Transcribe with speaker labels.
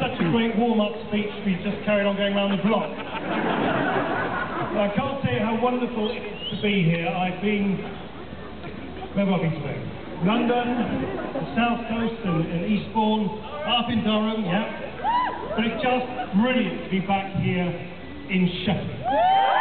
Speaker 1: Such a great warm-up speech, we just carried on going around the block. I can't tell you how wonderful it is to be here. I've been... Where have I been today? London, the South Coast and, and Eastbourne, up in Durham, yeah. But it's just brilliant to be back here in Sheffield.